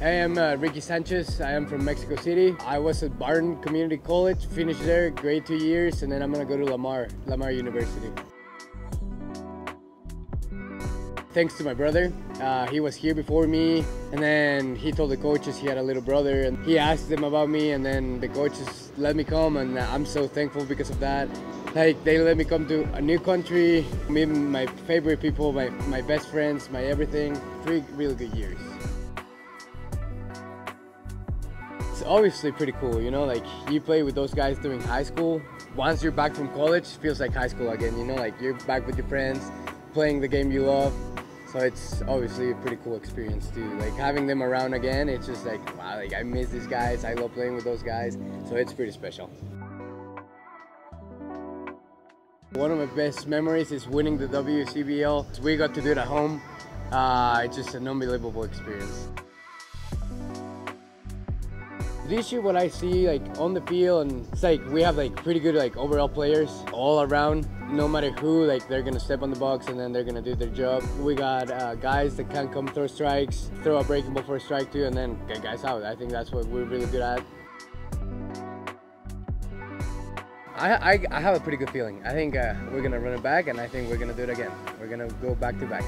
Hey, I'm uh, Ricky Sanchez. I am from Mexico City. I was at Barton Community College, finished there, grade two years, and then I'm gonna go to Lamar, Lamar University. Thanks to my brother. Uh, he was here before me, and then he told the coaches he had a little brother, and he asked them about me, and then the coaches let me come, and I'm so thankful because of that. Like, they let me come to a new country, meet my favorite people, my, my best friends, my everything. Three really good years. It's obviously pretty cool, you know, like you play with those guys during high school. Once you're back from college, feels like high school again, you know, like you're back with your friends, playing the game you love. So it's obviously a pretty cool experience too. Like having them around again, it's just like, wow, like I miss these guys. I love playing with those guys. So it's pretty special. One of my best memories is winning the WCBL. We got to do it at home. Uh, it's just an unbelievable experience. This year what I see like on the field and it's like we have like pretty good like overall players all around no matter who like they're gonna step on the box and then they're gonna do their job we got uh, guys that can come throw strikes throw a breaking ball for a strike too and then get guys out I think that's what we're really good at I, I, I have a pretty good feeling. I think uh, we're gonna run it back and I think we're gonna do it again. We're gonna go back to back